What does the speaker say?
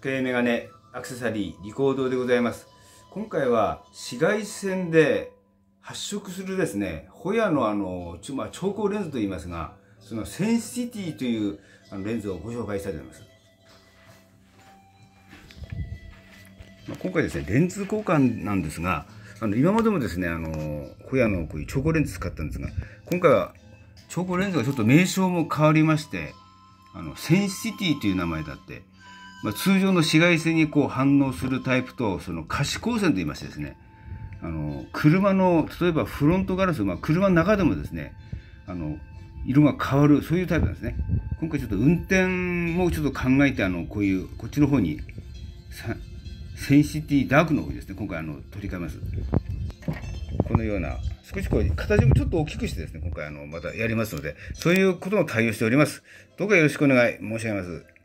時計メガネアクセサリーリコードでございます。今回は紫外線で発色するですね、ホヤのあの、ちまあ、超光レンズと言いますが、そのセンシティというあのレンズをご紹介したいと思います。まあ、今回ですね、レンズ交換なんですが、あの今までもですね、あの、ホヤのこういう超光レンズ使ったんですが、今回は超光レンズがちょっと名称も変わりまして、あの、センシティという名前だって、まあ、通常の紫外線にこう反応するタイプと、その可視光線と言いましてですね、あの、車の、例えばフロントガラス、まあ、車の中でもですね、あの、色が変わる、そういうタイプなんですね。今回ちょっと運転もちょっと考えて、あの、こういう、こっちの方に、センシティダークの方にですね、今回あの、取り替えます。このような、少しこう、形もちょっと大きくしてですね、今回あの、またやりますので、そういうことも対応しております。どうかよろしくお願い申し上げます。